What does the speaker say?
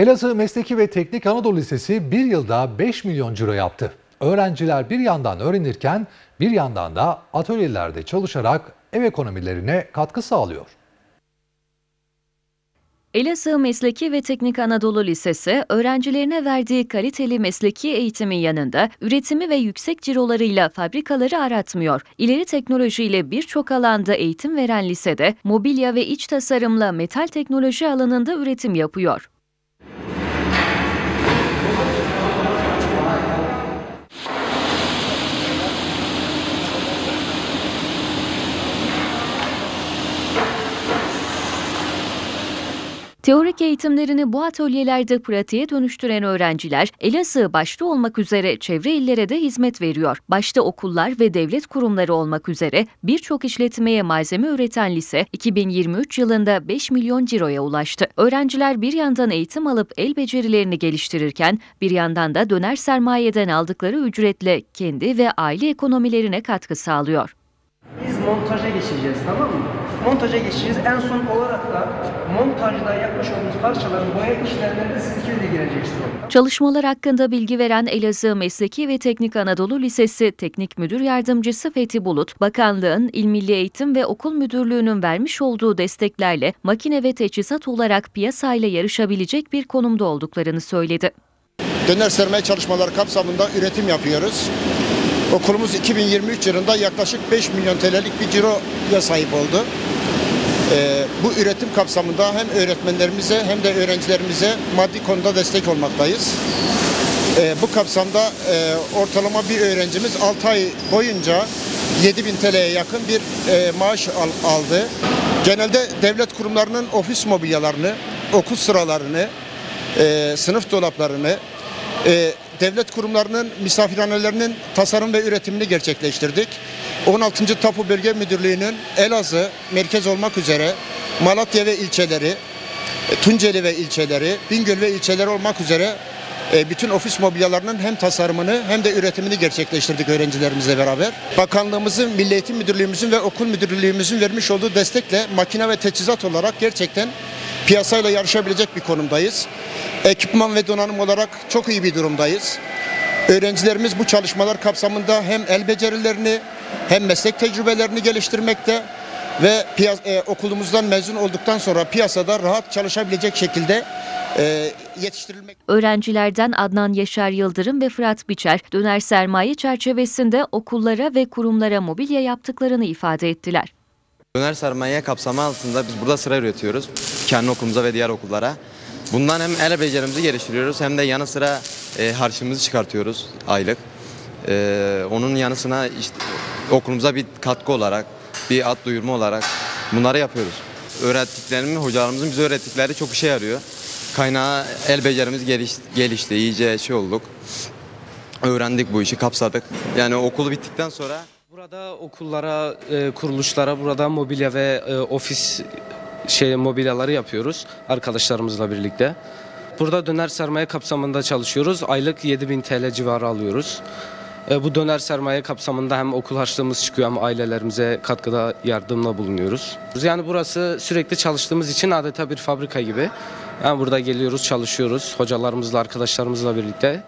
Elazığ Mesleki ve Teknik Anadolu Lisesi bir yılda 5 milyon ciro yaptı. Öğrenciler bir yandan öğrenirken bir yandan da atölyelerde çalışarak ev ekonomilerine katkı sağlıyor. Elazığ Mesleki ve Teknik Anadolu Lisesi, öğrencilerine verdiği kaliteli mesleki eğitimin yanında üretimi ve yüksek cirolarıyla fabrikaları aratmıyor. İleri teknolojiyle birçok alanda eğitim veren lisede, mobilya ve iç tasarımla metal teknoloji alanında üretim yapıyor. Teorik eğitimlerini bu atölyelerde pratiğe dönüştüren öğrenciler, Elazığ başta olmak üzere çevre illere de hizmet veriyor. Başta okullar ve devlet kurumları olmak üzere birçok işletmeye malzeme üreten lise, 2023 yılında 5 milyon ciroya ulaştı. Öğrenciler bir yandan eğitim alıp el becerilerini geliştirirken, bir yandan da döner sermayeden aldıkları ücretle kendi ve aile ekonomilerine katkı sağlıyor. Montaja geçeceğiz tamam mı? Montaja geçeceğiz. En son olarak da montajda yapmış olduğumuz parçaların boya işlemlerinde siz ikiniz de gireceksiniz. Çalışmalar hakkında bilgi veren Elazığ Mesleki ve Teknik Anadolu Lisesi Teknik Müdür Yardımcısı Fethi Bulut, bakanlığın İl Milli Eğitim ve Okul Müdürlüğü'nün vermiş olduğu desteklerle makine ve teçhizat olarak piyasayla yarışabilecek bir konumda olduklarını söyledi. Döner sermaye çalışmaları kapsamında üretim yapıyoruz. Okulumuz 2023 yılında yaklaşık 5 milyon TL'lik bir ciroya sahip oldu. Ee, bu üretim kapsamında hem öğretmenlerimize hem de öğrencilerimize maddi konuda destek olmaktayız. Ee, bu kapsamda e, ortalama bir öğrencimiz 6 ay boyunca 7000 TL'ye yakın bir e, maaş al- aldı. Genelde devlet kurumlarının ofis mobilyalarını, okul sıralarını, e, sınıf dolaplarını, e, devlet kurumlarının misafirhanelerinin tasarım ve üretimini gerçekleştirdik. 16. Tapu Bölge Müdürlüğü'nün Elazığ merkez olmak üzere Malatya ve ilçeleri, Tunceli ve ilçeleri, Bingöl ve ilçeleri olmak üzere e, bütün ofis mobilyalarının hem tasarımını hem de üretimini gerçekleştirdik öğrencilerimizle beraber. Bakanlığımızın, Milli Eğitim Müdürlüğümüzün ve Okul Müdürlüğümüzün vermiş olduğu destekle makine ve teçhizat olarak gerçekten piyasayla yarışabilecek bir konumdayız. Ekipman ve donanım olarak çok iyi bir durumdayız. Öğrencilerimiz bu çalışmalar kapsamında hem el becerilerini hem meslek tecrübelerini geliştirmekte ve e, okulumuzdan mezun olduktan sonra piyasada rahat çalışabilecek şekilde e, yetiştirilmek. Öğrencilerden Adnan Yaşar Yıldırım ve Fırat Biçer, döner sermaye çerçevesinde okullara ve kurumlara mobilya yaptıklarını ifade ettiler. Döner sermaye kapsamı altında biz burada sıra üretiyoruz. Kendi okulumuza ve diğer okullara. Bundan hem el becerimizi geliştiriyoruz hem de yanı sıra e, harçlığımızı çıkartıyoruz aylık. E, onun yanı sıra işte, okulumuza bir katkı olarak, bir ad duyurma olarak bunları yapıyoruz. Öğrettiklerimi, hocalarımızın bize öğrettikleri çok işe yarıyor. Kaynağı el becerimiz geliş, gelişti, iyice şey olduk. Öğrendik bu işi, kapsadık. Yani okulu bittikten sonra Burada okullara, e, kuruluşlara burada mobilya ve e, ofis şey mobilyaları yapıyoruz arkadaşlarımızla birlikte. Burada döner sermaye kapsamında çalışıyoruz. Aylık 7000 TL civarı alıyoruz. E, bu döner sermaye kapsamında hem okul harçlığımız çıkıyor hem ailelerimize katkıda yardımla bulunuyoruz. Yani burası sürekli çalıştığımız için adeta bir fabrika gibi. Yani burada geliyoruz, çalışıyoruz hocalarımızla, arkadaşlarımızla birlikte.